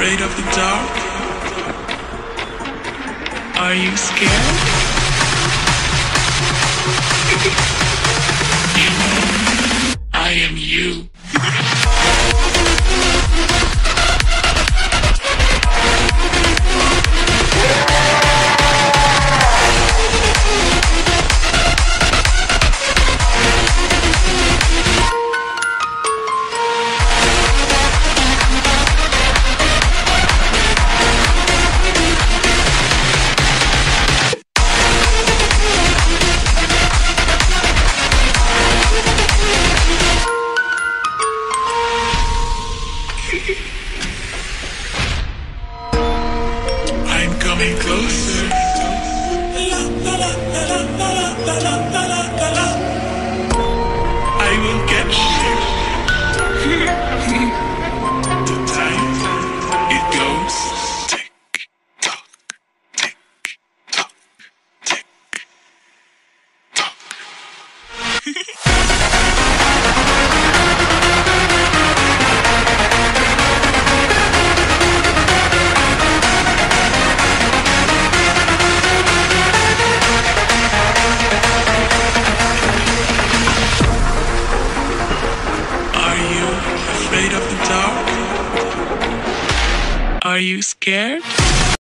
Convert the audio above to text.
afraid of the dark? Are you scared? coming closer. I will get you. the time it goes tick tock, tick tock, tick tock. Are you scared?